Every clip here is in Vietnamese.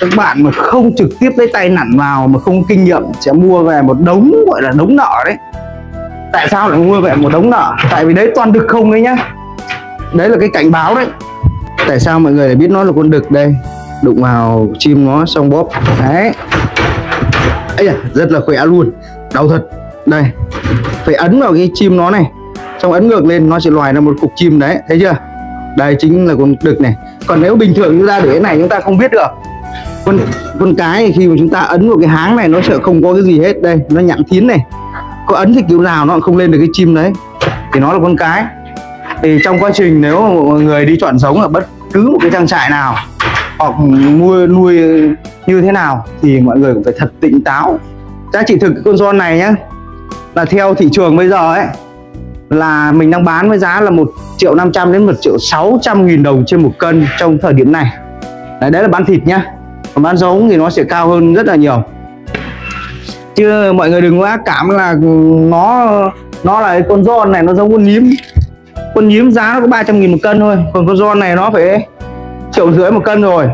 các bạn mà không trực tiếp lấy tay nặn vào mà không kinh nghiệm sẽ mua về một đống gọi là đống nợ đấy. Tại sao lại mua về một đống nợ? Tại vì đấy toàn đực không đấy nhá. Đấy là cái cảnh báo đấy. Tại sao mọi người lại biết nó là con đực đây? Đụng vào chim nó xong bóp. Đấy. Ấy da, rất là khỏe luôn. Đau thật. Đây. Phải ấn vào cái chim nó này. Xong ấn ngược lên nó sẽ loài ra một cục chim đấy. Thấy chưa? Đây chính là con đực này. Còn nếu bình thường chúng ta để cái này chúng ta không biết được con con cái khi mà chúng ta ấn vào cái háng này nó sẽ không có cái gì hết. Đây nó nhặn thín này. Có ấn thì kiểu nào nó cũng không lên được cái chim đấy. Thì nó là con cái. Thì trong quá trình nếu mà mọi người đi chọn giống ở bất cứ một cái trang trại nào hoặc nuôi nuôi như thế nào thì mọi người cũng phải thật tỉnh táo. Giá trị thực con giòn này nhá là theo thị trường bây giờ ấy là mình đang bán với giá là 1 triệu 500 đến 1 triệu 600 nghìn đồng trên một cân trong thời điểm này. Đấy, đấy là bán thịt nhá còn bán giống thì nó sẽ cao hơn rất là nhiều. Chứ mọi người đừng có ác cảm là nó nó là con giòn này, nó giống con nhím. Con nhím giá nó có 300 nghìn một cân thôi, còn con giòn này nó phải triệu rưỡi một cân rồi.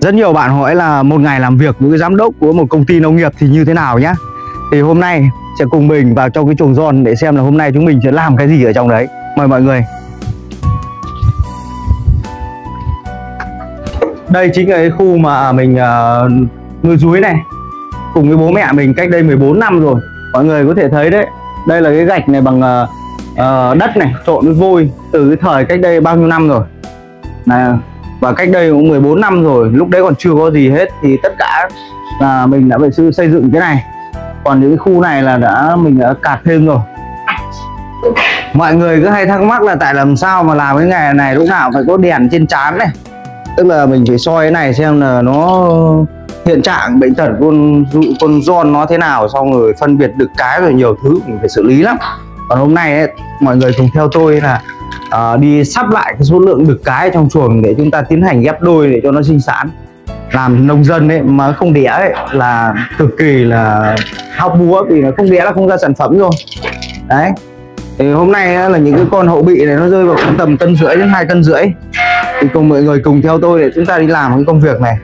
Rất nhiều bạn hỏi là một ngày làm việc với giám đốc của một công ty nông nghiệp thì như thế nào nhá. Thì hôm nay sẽ cùng mình vào trong cái chuồng giòn để xem là hôm nay chúng mình sẽ làm cái gì ở trong đấy. Mời mọi người. Đây chính là cái khu mà mình uh, nuôi rúi này. Cùng với bố mẹ mình cách đây 14 năm rồi. Mọi người có thể thấy đấy đây là cái gạch này bằng uh, uh, đất này trộn với vôi từ cái thời cách đây bao nhiêu năm rồi. Này và cách đây cũng 14 năm rồi lúc đấy còn chưa có gì hết thì tất cả là mình đã phải sư xây dựng cái này. Còn những cái khu này là đã mình đã cạt thêm rồi. Mọi người cứ hay thắc mắc là tại làm sao mà làm cái nghề này lúc nào phải có đèn trên trán này? Tức là mình phải soi cái này xem là nó hiện trạng bệnh tật con con giòn nó thế nào xong rồi phân biệt được cái rồi nhiều thứ mình phải xử lý lắm. Còn hôm nay ấy, mọi người cùng theo tôi là uh, đi sắp lại cái số lượng đực cái trong chuồng để chúng ta tiến hành ghép đôi để cho nó sinh sản. Làm nông dân ấy mà không đẻ ấy là cực kỳ là học búa vì nó không đẻ là không ra sản phẩm rồi. Đấy. Thì hôm nay là những cái con hậu bị này nó rơi vào tầm cân rưỡi đến hai cân rưỡi thì cùng mọi người cùng theo tôi để chúng ta đi làm cái công việc này.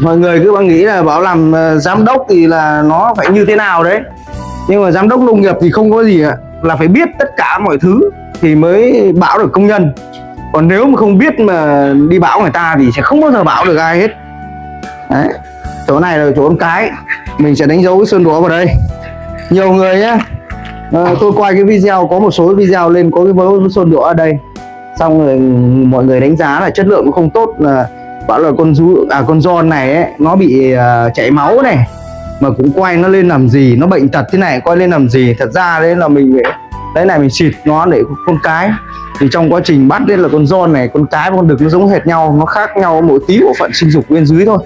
Mọi người cứ nghĩ là bảo làm uh, giám đốc thì là nó phải như thế nào đấy. Nhưng mà giám đốc nông nghiệp thì không có gì ạ. Là phải biết tất cả mọi thứ thì mới bảo được công nhân. Còn nếu mà không biết mà đi bảo người ta thì sẽ không bao giờ bảo được ai hết. Đấy chỗ này là chỗ con cái. Mình sẽ đánh dấu cái sơn đũa vào đây. Nhiều người nhá à, tôi quay cái video có một số video lên có cái mẫu sơn đũa ở đây. Xong rồi mọi người đánh giá là chất lượng cũng không tốt là bảo là con rú à con giòn này ấy, nó bị uh, chảy máu này. Mà cũng quay nó lên làm gì nó bệnh tật thế này quay lên làm gì? Thật ra đấy là mình phải đấy này mình xịt nó để con cái. Thì trong quá trình bắt lên là con giòn này con cái và con đực nó giống hệt nhau nó khác nhau mỗi tí bộ phận sinh dục bên dưới thôi.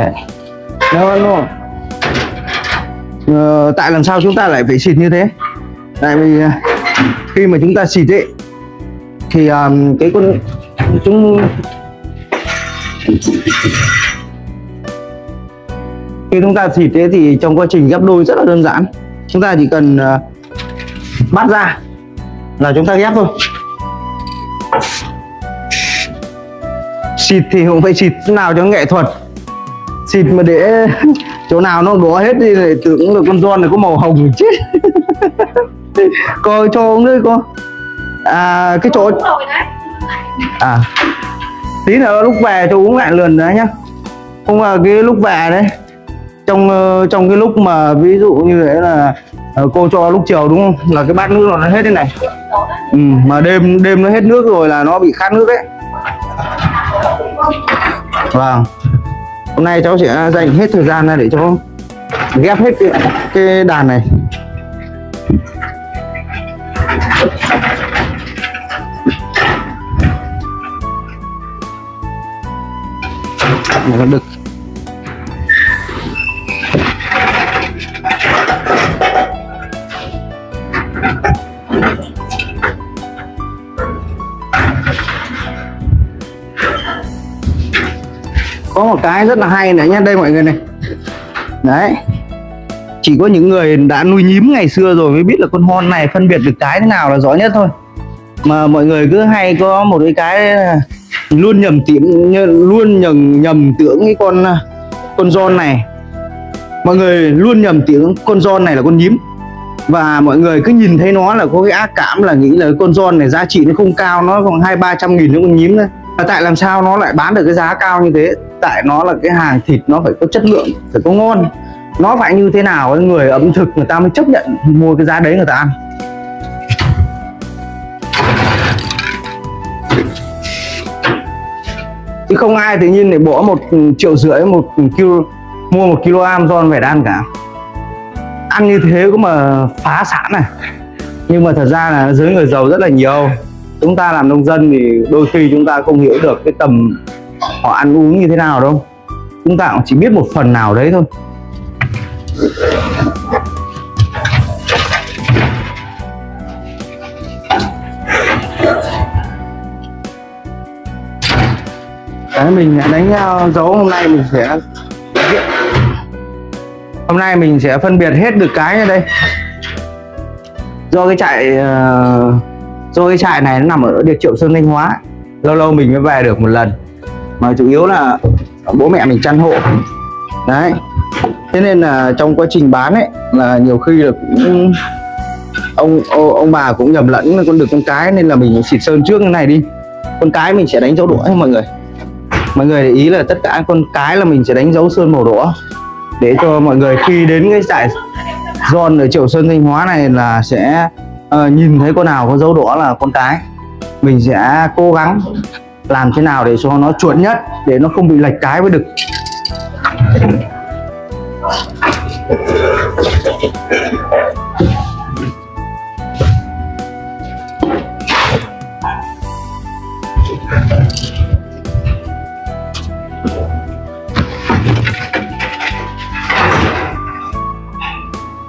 Đấy. Đúng không? Ờ, tại làm sao chúng ta lại phải xịt như thế tại vì à, khi mà chúng ta xịt ấy thì um, cái con chúng khi chúng ta xịt thế thì trong quá trình ghép đôi rất là đơn giản chúng ta chỉ cần uh, bắt ra là chúng ta ghép thôi xịt thì cũng phải xịt nào cho nghệ thuật xịt mà để chỗ nào nó đỏ hết đi lại tưởng là con giòn này có màu hồng chết coi cho ông đấy con à cái chỗ à. Tí nữa lúc về cho uống lại lần nữa nhá. Không là cái lúc về đấy trong ờ, trong cái lúc mà ví dụ như thế là ờ, cô cho lúc chiều đúng không? Là cái bát nước nó hết thế này. Ừ, mà đêm đêm nó hết nước rồi là nó bị khát nước đấy vâng hôm nay cháu sẽ dành hết thời gian ra để cho ghép hết cái, cái đàn này. Nó có một cái rất là hay này nhá, đây mọi người này. Đấy. Chỉ có những người đã nuôi nhím ngày xưa rồi mới biết là con hon này phân biệt được cái thế nào là rõ nhất thôi. Mà mọi người cứ hay có một cái cái à, luôn nhầm tiệm luôn nhầm nhầm tưởng cái con à, con giòn này. Mọi người luôn nhầm tiếng con giòn này là con nhím. Và mọi người cứ nhìn thấy nó là có cái ác cảm là nghĩ là con giòn này giá trị nó không cao, nó còn hai ba trăm nghìn nó con nhím thôi và tại làm sao nó lại bán được cái giá cao như thế? Tại nó là cái hàng thịt, nó phải có chất lượng, phải có ngon. Nó phải như thế nào, người ẩm thực người ta mới chấp nhận mua cái giá đấy người ta ăn. Chứ không ai tự nhiên để bỏ một triệu rưỡi, một kilo, mua một kilo giòn về ăn cả. Ăn như thế cũng mà phá sản này nhưng mà thật ra là giới người giàu rất là nhiều. Chúng ta làm nông dân thì đôi khi chúng ta không hiểu được cái tầm họ ăn uống như thế nào đâu. Chúng ta cũng chỉ biết một phần nào đấy thôi. Đấy, mình đánh ờ, dấu hôm nay mình sẽ hôm nay mình sẽ phân biệt hết được cái ở đây. Do cái trại ờ, do cái trại này nó nằm ở địa triệu sơn thanh hóa. Lâu lâu mình mới về được một lần mà chủ yếu là bố mẹ mình chăn hộ. Đấy. Thế nên là trong quá trình bán ấy là nhiều khi là cũng ông ông bà cũng nhầm lẫn con được con cái nên là mình xịt sơn trước như này đi. Con cái mình sẽ đánh dấu đỏ mọi người. Mọi người để ý là tất cả con cái là mình sẽ đánh dấu sơn màu đỏ để cho mọi người khi đến cái trại giòn ở triệu sơn thanh hóa này là sẽ uh, nhìn thấy con nào có dấu đỏ là con cái. Mình sẽ cố gắng làm thế nào để cho nó chuẩn nhất, để nó không bị lệch cái với đực?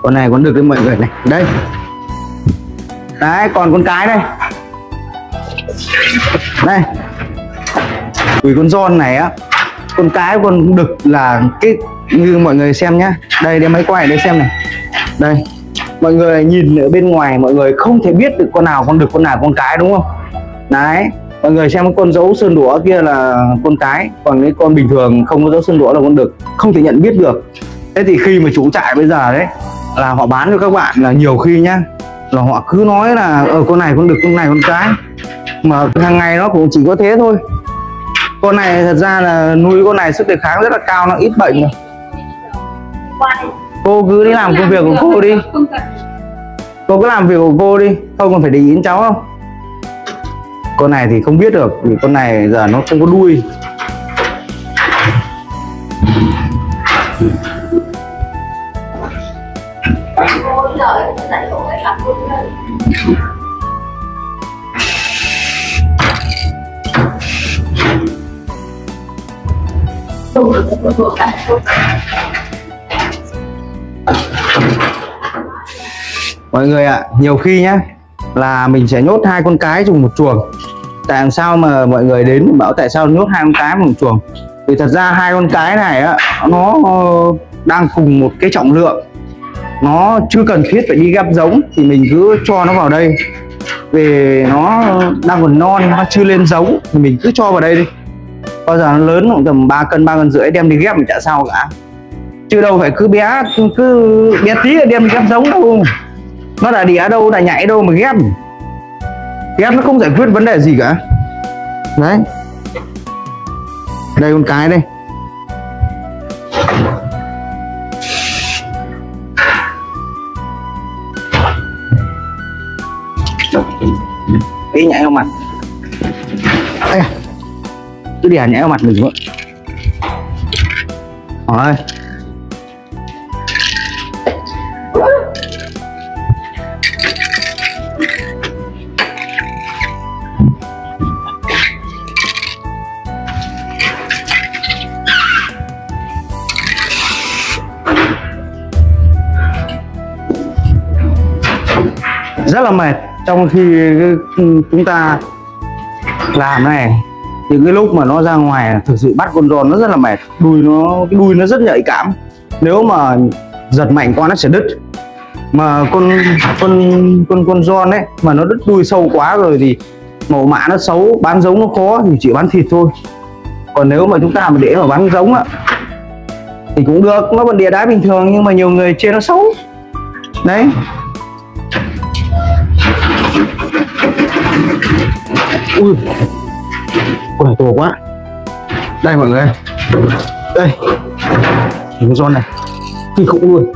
Con này con được đấy mọi người này. Đây. Đấy, còn con cái đây. Đây vì con giòn này á, con cái con đực là cái như mọi người xem nhá. Đây để máy quay để xem này. Đây, mọi người nhìn ở bên ngoài, mọi người không thể biết được con nào con đực, con nào con cái, đúng không? Đấy, mọi người xem con dấu sơn đũa kia là con cái, còn cái con bình thường không có dấu sơn đũa là con đực, không thể nhận biết được. Thế thì khi mà chủ trại bây giờ đấy, là họ bán cho các bạn là nhiều khi nhá, là họ cứ nói là ở con này con đực, con này con cái. Mà hàng ngày nó cũng chỉ có thế thôi con này thật ra là nuôi con này sức đề kháng rất là cao, nó ít bệnh rồi. Cô cứ đi làm công việc của cô đi. Cô cứ làm việc của cô đi. Không cần phải để ý đến cháu không con này thì không biết được, vì con này giờ nó không có đuôi. Mọi người ạ à, nhiều khi nhá là mình sẽ nhốt hai con cái trong một chuồng. Tại sao mà mọi người đến bảo tại sao nhốt hai con cái một chuồng? Vì thật ra hai con cái này á nó đang cùng một cái trọng lượng. Nó chưa cần thiết phải đi gắp giống thì mình cứ cho nó vào đây. Về nó đang còn non nó chưa lên giống thì mình cứ cho vào đây đi bao giờ nó lớn khoảng tầm 3 cân, ba cân rưỡi, đem đi ghép mà chả sao cả. Chứ đâu phải cứ bé cứ bé tí là đem đi ghép giống đâu. Nó là đĩa đâu, là nhảy đâu mà ghép. Ghép nó không giải quyết vấn đề gì cả. Đấy. Đây con cái đây. Ý nhảy không ạ à? Cứ đè nhẽ vào mặt mình vậy rồi. Rất là mệt trong khi ừ, chúng ta làm này những cái lúc mà nó ra ngoài thực sự bắt con giòn nó rất là mệt. Đùi nó, cái đùi nó rất nhạy cảm. Nếu mà giật mạnh quá nó sẽ đứt. Mà con con con con giòn ấy, mà nó đứt đuôi sâu quá rồi thì mẫu mã nó xấu, bán giống nó khó thì chỉ bán thịt thôi. Còn nếu mà chúng ta mà để mà bán giống á, thì cũng được, nó vẫn đĩa đá bình thường nhưng mà nhiều người chê nó xấu. Đấy. Ui con này to quá. Đây mọi người. Đây. Con giòn này. Kinh khủng luôn.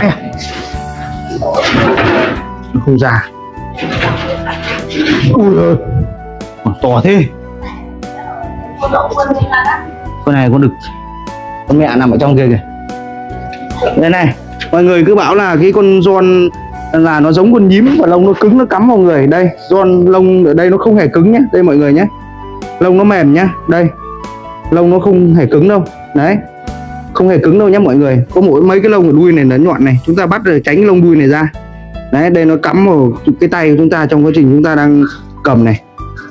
À. không già. Ui ơi to thế. Con này con đực con mẹ nằm ở trong kia kìa. Đây này mọi người cứ bảo là cái con giòn là nó giống con nhím và lông nó cứng, nó cắm vào người. Đây giòn lông ở đây nó không hề cứng nhé. Đây mọi người nhé. Lông nó mềm nhá. Đây, lông nó không hề cứng đâu. Đấy, không hề cứng đâu nhé mọi người. Có mỗi mấy cái lông ở đuôi này nó nhọn này. Chúng ta bắt rồi tránh cái lông đuôi này ra. Đấy, đây nó cắm vào cái tay của chúng ta trong quá trình chúng ta đang cầm này.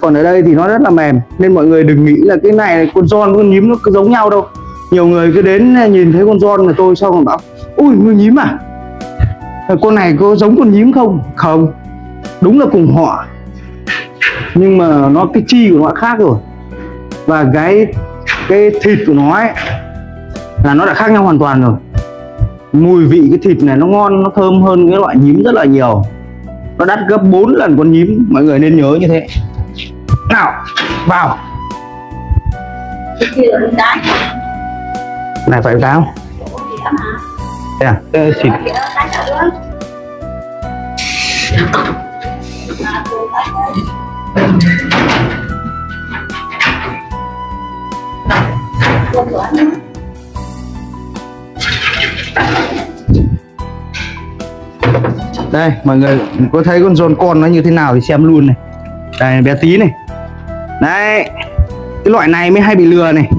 Còn ở đây thì nó rất là mềm. Nên mọi người đừng nghĩ là cái này con giòn con nhím nó cứ giống nhau đâu. Nhiều người cứ đến nhìn thấy con giòn là tôi xong rồi bảo ui người nhím à? Con này có giống con nhím không? Không. Đúng là cùng họ. Nhưng mà nó cái chi của nó khác rồi. Và cái cái thịt của nó ấy là nó đã khác nhau hoàn toàn rồi. Mùi vị cái thịt này nó ngon nó thơm hơn cái loại nhím rất là nhiều. Nó đắt gấp 4 lần con nhím mọi người nên nhớ như thế. Nào vào. Này phải táo à Ê, xịt đây mọi người có thấy con giòn con nó như thế nào thì xem luôn này. Đây bé tí này. Đấy cái loại này mới hay bị lừa này.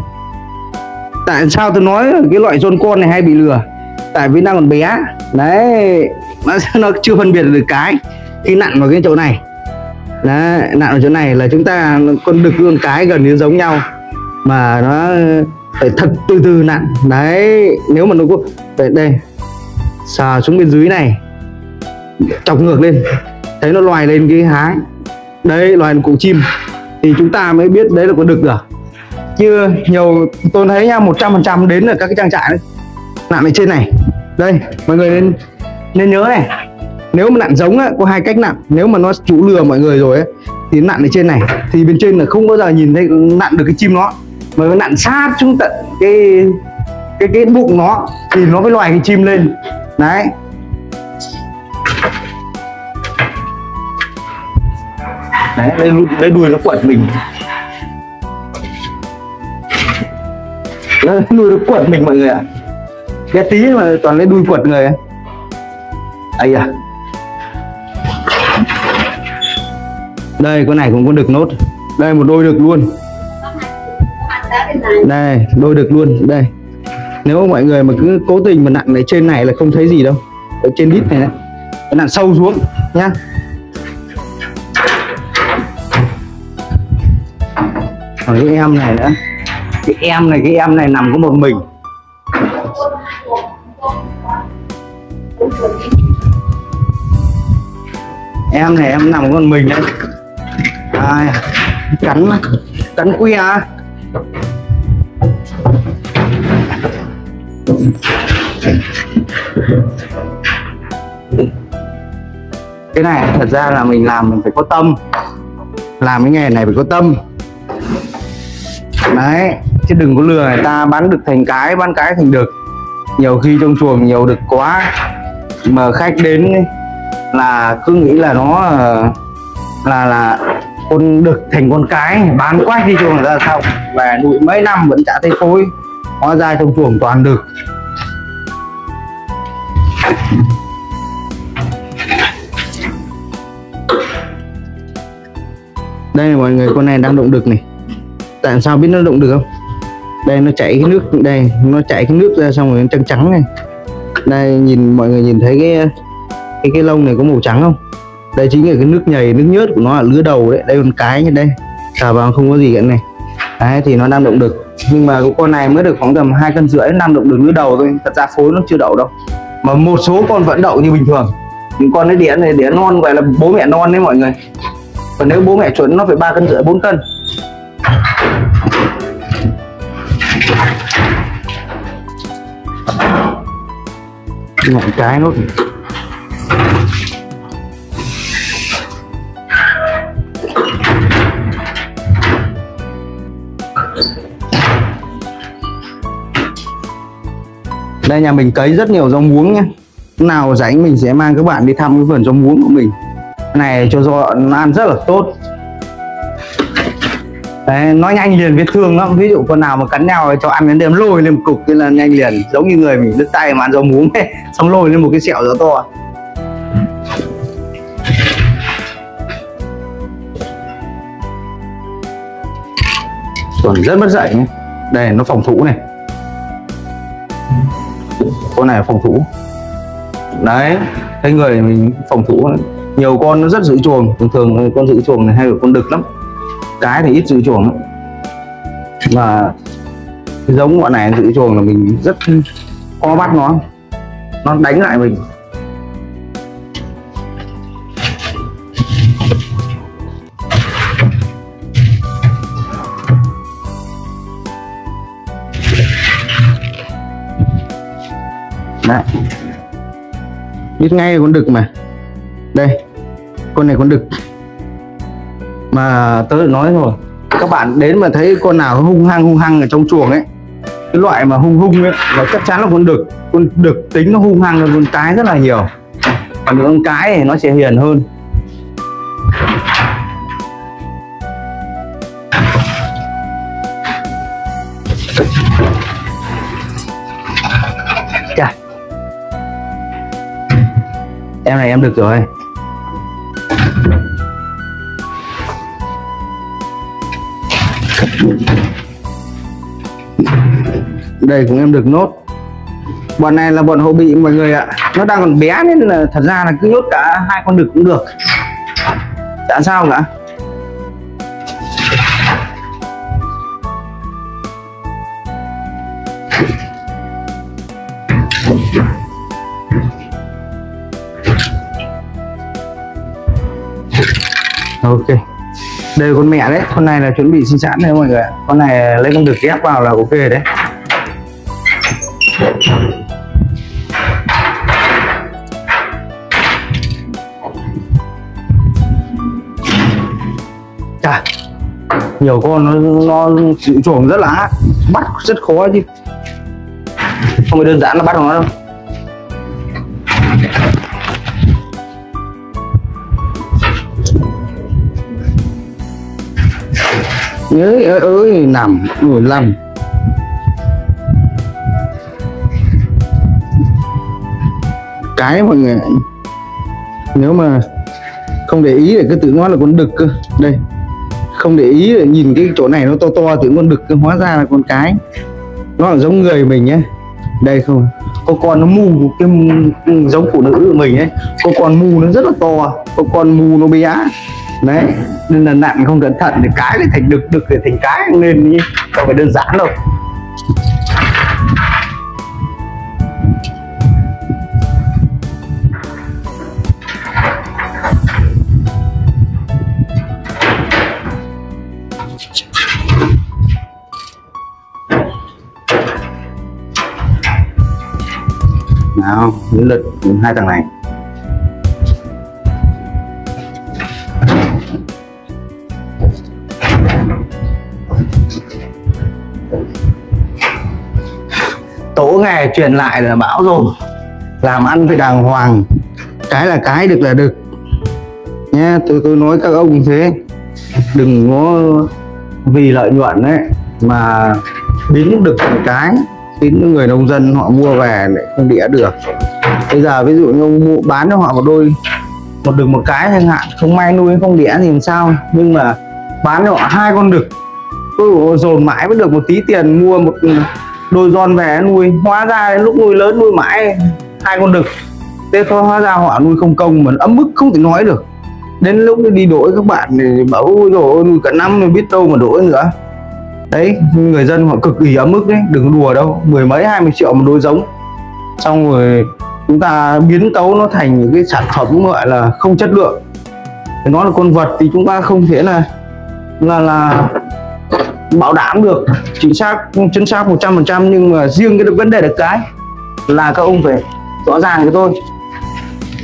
Tại sao tôi nói cái loại giòn con này hay bị lừa tại vì đang còn bé. Đấy nó, nó chưa phân biệt được cái khi nặn vào cái chỗ này. Đấy, nặn ở chỗ này là chúng ta con đực con cái gần như giống nhau. Mà nó phải thật từ từ nặn. Đấy nếu mà nó có đây, đây. Sờ xuống bên dưới này. Chọc ngược lên. Thấy nó loài lên cái háng đấy loài cụ chim. Thì chúng ta mới biết đấy là con đực được chưa nhiều tôi thấy nha một trăm phần trăm đến là các cái trang trại đấy nặn ở trên này. Đây mọi người nên nên nhớ này. Nếu mà nặn giống á, có hai cách nặn nếu mà nó chủ lừa mọi người rồi ấy, thì nặn ở trên này. Thì bên trên là không bao giờ nhìn thấy nặn được cái chim nó. Mà nó nặn sát xuống tận cái cái cái bụng nó thì nó mới loài cái chim lên. Đấy. Đấy đây, đây đuôi nó quật mình. Đây, đuôi nó quật mình mọi người ạ. à cái tí mà toàn lấy đuôi quật người. Ấy à đây, con này cũng có được nốt. Đây, một đôi được luôn. Đây, đôi được luôn. Đây. Nếu mọi người mà cứ cố tình mà nặng ở trên này là không thấy gì đâu. Ở trên đít này này. nặng sâu xuống, nhá. Còn cái em này nữa. Cái em này, cái em này nằm có một mình em này em nằm con mình đấy à, cắn cắn quy à? Cái này thật ra là mình làm mình phải có tâm. Làm cái nghề này phải có tâm. Đấy chứ đừng có lừa người ta bán được thành cái bán cái thành được nhiều khi trong chuồng nhiều đực quá, mà khách đến là cứ nghĩ là nó ờ, là là con đực thành con cái, bán quách đi chuồng ra xong và nuôi mấy năm vẫn chả thấy phôi, hóa ra trong chuồng toàn đực. Đây này mọi người, con này đang động đực này. Tại sao biết nó động được không? Đây, nó chảy cái nước, đây, nó chảy cái nước ra xong rồi nó trắng trắng này. Đây, nhìn, mọi người nhìn thấy cái cái cái lông này có màu trắng không? Đây chính là cái nước nhầy, nước nhớt của nó là lứa đầu đấy. Đây con cái như đây. Cả vào không có gì cả này. Đấy, thì nó đang động được. Nhưng mà con này mới được khoảng tầm hai cân rưỡi năm động được lứa đầu thôi. Thật ra phối nó chưa đậu đâu. Mà một số con vẫn đậu như bình thường. Những con đấy đĩa này, đĩa non, gọi là bố mẹ non đấy mọi người. Còn nếu bố mẹ chuẩn, nó phải ba cân rưỡi, bốn cân. Ngọn trái nốt đây, nhà mình cấy rất nhiều rau muống nhé nào rảnh mình sẽ mang các bạn đi thăm cái vườn rau muống của mình. Cái này, cho do nó ăn rất là tốt. Đấy, nó nhanh liền vết thương lắm. Ví dụ con nào mà cắn nhau cho ăn đến đêm lôi lên một cục thì là nhanh liền. Giống như người mình đứt tay mà ăn rau muống ấy, xong lôi lên một cái sẹo rất to. Còn rất mất dạy nhé. Đây nó phòng thủ này. Con này phòng thủ. Đấy thấy người mình phòng thủ nhiều con nó rất giữ chuồng. Thường thường con giữ chuồng này hay là con đực lắm cái thì ít giữ chuồng lắm. Và giống bọn này giữ chuồng là mình rất khó bắt nó. Nó đánh lại mình. Đấy biết ngay con đực mà. Đây, con này con đực mà tớ đã nói rồi các bạn đến mà thấy con nào hung hăng hung hăng ở trong chuồng ấy, cái loại mà hung hung ấy là chắc chắn là con đực con đực tính nó hung hăng hơn con cái rất là nhiều. Còn những con cái thì nó sẽ hiền hơn. Chà. em này em được rồi. Đây cũng em được nốt bọn này là bọn hậu bị mọi người ạ. Nó đang còn bé nên là thật ra là cứ nhốt cả hai con đực cũng được. Chả sao cả ok. Đây con mẹ đấy. Con này là chuẩn bị sinh sản đấy mọi người ạ. Con này lấy con đực ghép vào là ok đấy. Nhiều con nó nó chịu chuồng rất là ác bắt rất khó chứ. Không phải đơn giản là bắt nó đâu. Ơi ơi ơi nằm ngồi lầm. Cái mọi người nếu mà không để ý để cứ tự nó là con đực cơ. Đây không để ý để nhìn cái chỗ này nó to to thì con đực hóa ra là con cái. Nó là giống người mình nhé đây không có con nó mù cái giống phụ nữ của mình ấy. Có con mù nó rất là to có con mù nó bé. Đấy, nên là nặng không cẩn thận thì cái thì thành đực đực thì thành cái lên như không phải đơn giản đâu. Nào lực những hai thằng này. Tổ nghề truyền lại là bão rồi. Làm ăn phải đàng hoàng. Cái là cái được là được. Nha tôi tôi nói các ông thế. Đừng có vì lợi nhuận đấy mà biến được thành cái đến người nông dân họ mua về lại không đĩa được. Bây giờ ví dụ như ông mua, bán cho họ một đôi, một đực một cái chẳng hạn, không may nuôi không đĩa thì làm sao? Nhưng mà bán cho họ hai con đực, tôi dồn mãi mới được một tí tiền mua một đôi giòn về nuôi. Hóa ra đến lúc nuôi lớn nuôi mãi, hai con đực. Thế thôi, hóa ra họ nuôi không công mà ấm ức không thể nói được. Đến lúc đi đổi các bạn thì bảo, ôi rồi cả năm rồi biết đâu mà đổi nữa đấy, người dân họ cực kỳ ấm ức đấy, đừng đùa đâu, mười mấy, hai mươi triệu một đôi giống. Xong rồi chúng ta biến tấu nó thành những cái sản phẩm gọi là không chất lượng. Nó là con vật thì chúng ta không thể là là là bảo đảm được chính xác chính xác 100% nhưng mà riêng cái vấn đề được cái là các ông phải rõ ràng cho tôi.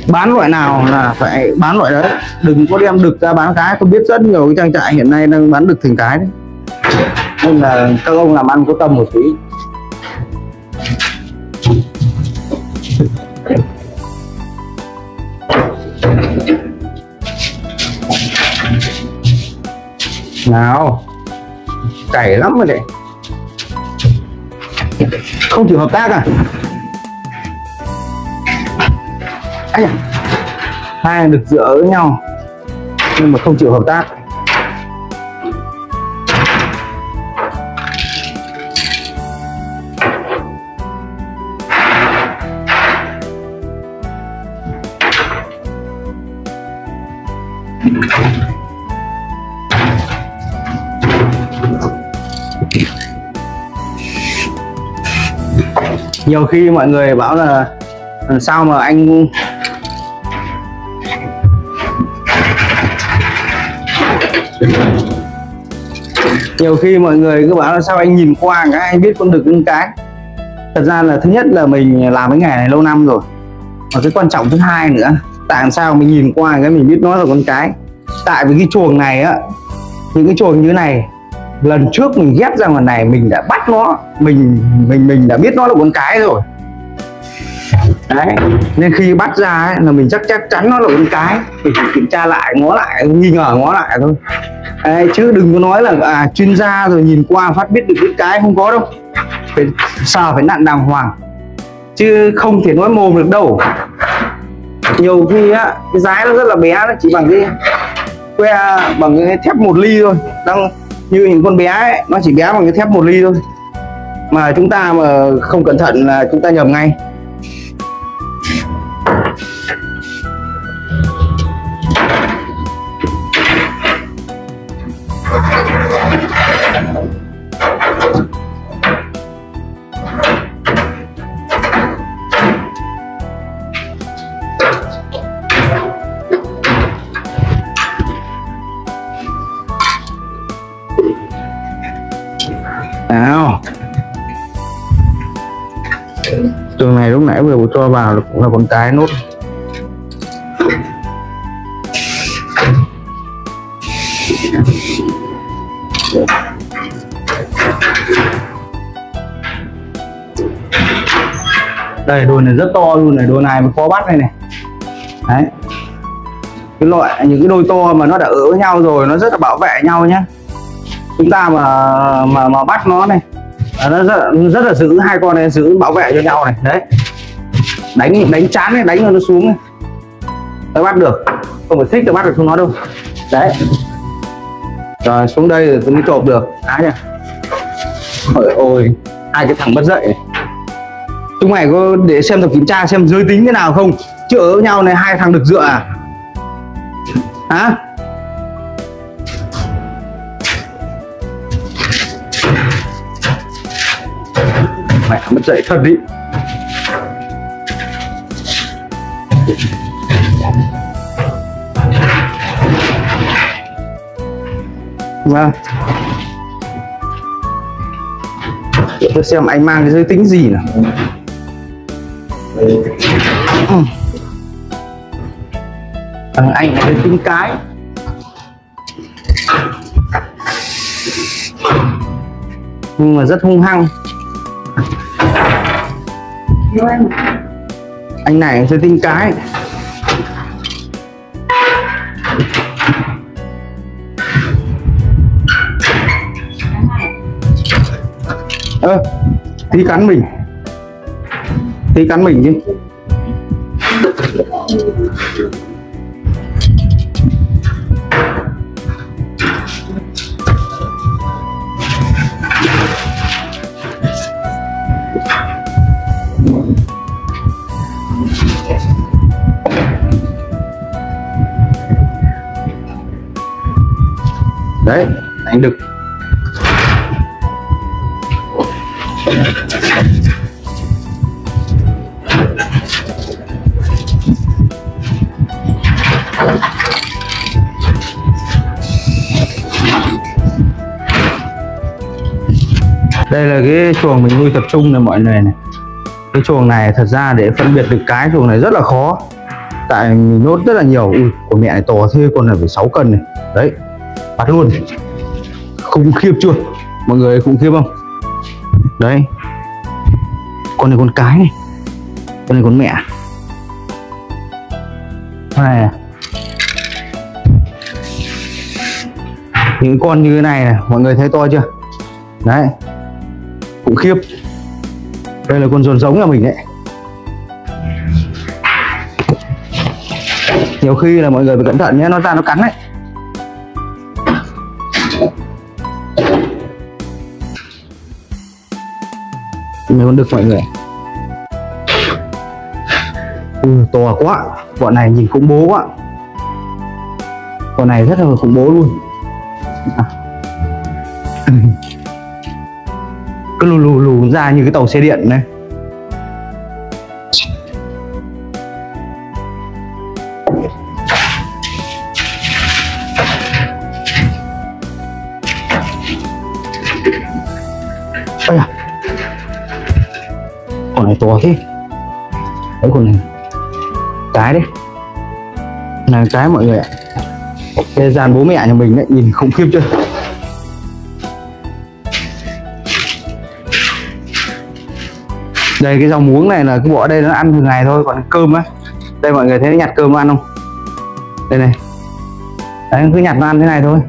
Bán loại nào là phải bán loại đấy. Đừng có đem đực ra bán cái. Tôi biết rất nhiều cái trang trại hiện nay đang bán đực thành cái đấy nên là các ông làm ăn có tâm một tí. Nào, cày lắm rồi đấy. Không chịu hợp tác à? Ây hai được dựa với nhau, nhưng mà không chịu hợp tác. Nhiều khi mọi người bảo là sao mà anh nhiều khi mọi người cứ bảo là, sao anh nhìn qua cái, anh biết con đực con cái? Thật ra là thứ nhất là mình làm cái nghề này lâu năm rồi. Và cái quan trọng thứ hai nữa, tại sao mình nhìn qua cái mình biết nó là con cái. Tại vì cái chuồng này á, những cái chuồng như thế này lần trước mình ghép ra ngoài này mình đã bắt nó mình mình mình đã biết nó là con cái rồi. Đấy nên khi bắt ra ấy, là mình chắc chắc chắn nó là con cái. Thì phải kiểm tra lại ngó lại nghi ngờ ngó lại thôi. Đấy, chứ đừng có nói là à, chuyên gia rồi nhìn qua phát biết được biết cái không có đâu. Phải sờ phải nặn đàng hoàng. Chứ không thể nói mồm được đâu. Nhiều khi á cái giá nó rất là bé nó chỉ bằng cái que bằng cái thép một ly thôi. Đang như những con bé ấy, nó chỉ bé bằng cái thép một ly thôi. Mà chúng ta mà không cẩn thận là chúng ta nhầm ngay. Vào là cũng là con cái nốt. Đây đôi này rất to luôn này đôi này mà khó bắt này này. Đấy. Cái loại những cái đôi to mà nó đã ở với nhau rồi nó rất là bảo vệ nhau nhé chúng ta mà mà mà bắt nó này nó rất, rất là giữ hai con này giữ bảo vệ cho nhau này đấy đánh đánh chán này đánh nó xuống này mới bắt được. Không phải thích thì bắt được không nó đâu. Đấy. Rồi xuống đây rồi tôi mới chộp được. Á nhỉ, ôi ôi. Hai cái thằng bất dậy. Này. chúng mày có để xem tập kiểm tra xem giới tính thế nào không? Chữa ở nhau này hai thằng được dựa à? Hả? Mẹ mất dậy thật đi vâng. Để tôi xem anh mang cái giới tính gì nào. Ừ. À, anh là giới tính cái. Nhưng mà rất hung hăng. À? Anh này sẽ tin cái. Ơ à, tí cắn mình. Tí cắn mình chứ đấy đánh đực đây là cái chuồng mình nuôi tập trung này mọi người này. Cái chuồng này thật ra để phân biệt được cái chuồng này rất là khó. Tại mình nốt rất là nhiều. Ui của mẹ này to thế, con này phải 6 cân này. Đấy bắt luôn. Khủng khiếp chưa? Mọi người khủng khiếp không? Đấy. Con này con cái này. Con này con mẹ. Này. Những con như thế này, này mọi người thấy to chưa? Đấy. Khủng khiếp. Đây là con giòn giống nhà mình đấy nhiều khi là mọi người phải cẩn thận nhé nó ra nó cắn đấy mấy con được mọi người. Ừ, to quá. Bọn này nhìn khủng bố quá. Bọn này rất là khủng bố luôn. À. cứ lù lù lù ra như cái tàu xe điện này. Là cái mọi người ạ. Cái dàn bố mẹ nhà mình đấy Nhìn khủng khiếp chưa đây, cái rau muống này là cứ bỏ ở đây nó ăn thường ngày thôi, còn cơm á. Đây, mọi người thấy nó nhặt cơm nó ăn không? Đây này. Đấy, cứ nhặt nó ăn thế này thôi.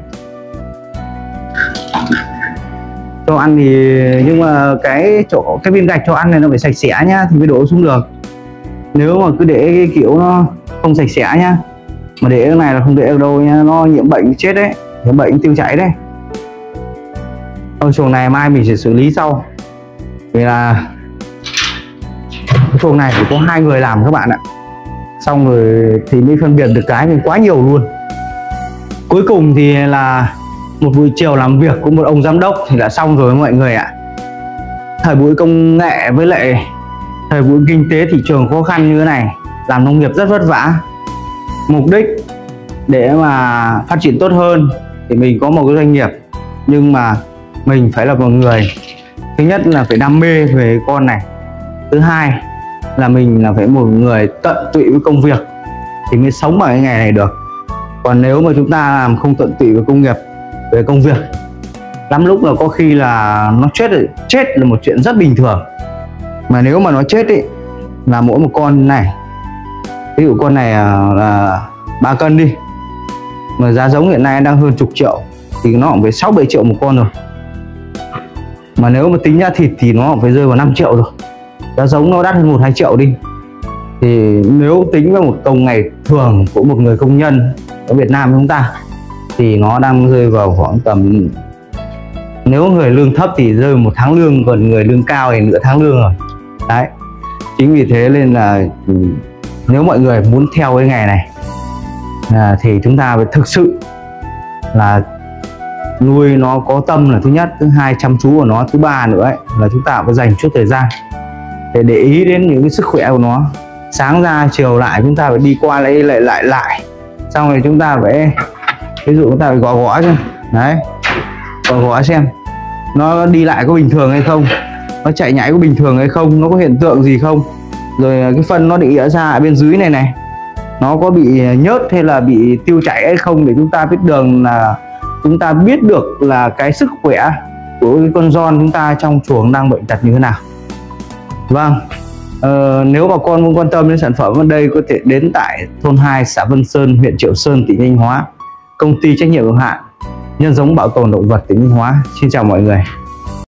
Cho ăn thì, nhưng mà cái chỗ, cái viên gạch cho ăn này nó phải sạch sẽ nhá, thì mới đổ xuống được. Nếu mà cứ để cái kiểu nó không sạch sẽ nhá mà để cái này là không để được đâu nhá, nó nhiễm bệnh chết đấy, nhiễm bệnh tiêu chảy đấy. Ở chuồng này mai mình sẽ xử lý sau. Vì là cái chuồng này chỉ có hai người làm các bạn ạ. Xong rồi thì mới phân biệt được cái mình quá nhiều luôn. Cuối cùng thì là một buổi chiều làm việc của một ông giám đốc thì đã xong rồi mọi người ạ. Thời buổi công nghệ với lại thời buổi kinh tế thị trường khó khăn như thế này, làm nông nghiệp rất vất vả mục đích để mà phát triển tốt hơn thì mình có một cái doanh nghiệp. Nhưng mà mình phải là một người, thứ nhất là phải đam mê về con này. Thứ hai là mình là phải một người tận tụy với công việc thì mới sống ở cái nghề này được. Còn nếu mà chúng ta làm không tận tụy với công nghiệp, về công việc, lắm lúc là có khi là nó chết chết là một chuyện rất bình thường. Mà nếu mà nó chết ý, là mỗi một con này ví dụ con này à, là ba cân đi. Mà giá giống hiện nay đang hơn chục triệu, thì nó cũng phải sáu bảy triệu một con rồi. Mà nếu mà tính ra thịt thì nó cũng phải rơi vào 5 triệu rồi. Giá giống nó đắt hơn một hai triệu đi. Thì nếu tính vào một công ngày thường của một người công nhân ở Việt Nam chúng ta, thì nó đang rơi vào khoảng tầm, nếu người lương thấp thì rơi một tháng lương, còn người lương cao thì nửa tháng lương rồi. Đấy. Chính vì thế nên là ừ, nếu mọi người muốn theo cái nghề này à, thì chúng ta phải thực sự là nuôi nó có tâm là thứ nhất thứ hai chăm chú của nó thứ ba nữa ấy, là chúng ta phải dành chút thời gian để để ý đến những cái sức khỏe của nó. Sáng ra chiều lại chúng ta phải đi qua lại lại lại lại. Xong rồi chúng ta phải ví dụ chúng ta phải gõ gõ xem đấy gõ gõ xem nó đi lại có bình thường hay không nó chạy nhảy có bình thường hay không nó có hiện tượng gì không rồi à, cái phân nó định nghĩa ra ở bên dưới này này. Nó có bị à, nhớt hay là bị tiêu chảy hay không để chúng ta biết đường là chúng ta biết được là cái sức khỏe của cái con giòn chúng ta trong chuồng đang bệnh tật như thế nào. Vâng ờ, nếu bà con muốn quan tâm đến sản phẩm ở đây có thể đến tại thôn 2 xã Vân Sơn huyện Triệu Sơn tỉnh Thanh Hóa. Công ty trách nhiệm hữu hạn nhân giống bảo tồn động vật tỉnh Thanh Hóa. Xin chào mọi người.